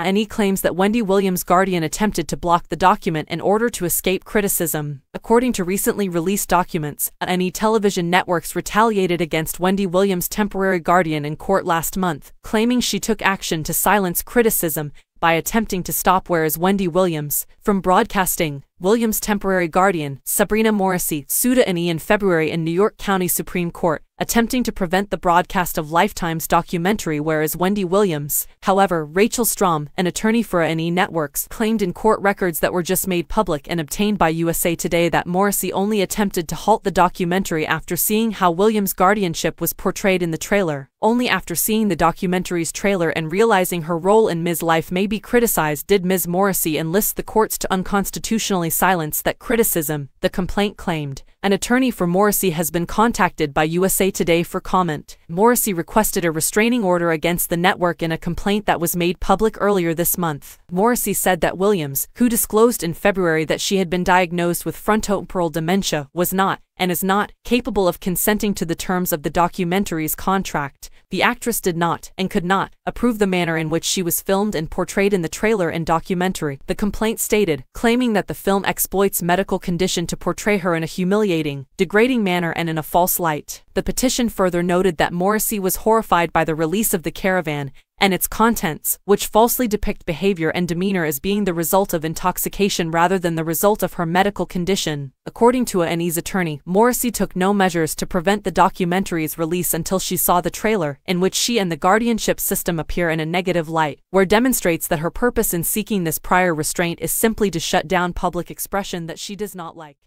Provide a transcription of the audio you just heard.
A&E claims that Wendy Williams' guardian attempted to block the document in order to escape criticism. According to recently released documents, A&E television networks retaliated against Wendy Williams' temporary guardian in court last month, claiming she took action to silence criticism by attempting to stop Where Is Wendy Williams, from broadcasting, Williams' temporary guardian, Sabrina Morrissey, sued A&E in February in New York County Supreme Court, attempting to prevent the broadcast of Lifetime's documentary Where Is Wendy Williams. However, Rachel Strom, an attorney for A&E Networks, claimed in court records that were just made public and obtained by USA Today that Morrissey only attempted to halt the documentary after seeing how Williams' guardianship was portrayed in the trailer. Only after seeing the documentary's trailer and realizing her role in Ms. Life may be criticized did Ms. Morrissey enlist the courts to unconstitutionally silence that criticism, the complaint claimed. An attorney for Morrissey has been contacted by USA Today for comment. Morrissey requested a restraining order against the network in a complaint that was made public earlier this month. Morrissey said that Williams, who disclosed in February that she had been diagnosed with frontotemporal dementia, was not, and is not, capable of consenting to the terms of the documentary's contract. The actress did not, and could not, approve the manner in which she was filmed and portrayed in the trailer and documentary, the complaint stated, claiming that the film exploits medical condition to portray her in a humiliating, degrading manner and in a false light. The petition further noted that Morrissey was horrified by the release of the caravan and its contents, which falsely depict behavior and demeanor as being the result of intoxication rather than the result of her medical condition. According to A&E's attorney, Morrissey took no measures to prevent the documentary's release until she saw the trailer, in which she and the guardianship system appear in a negative light, where demonstrates that her purpose in seeking this prior restraint is simply to shut down public expression that she does not like.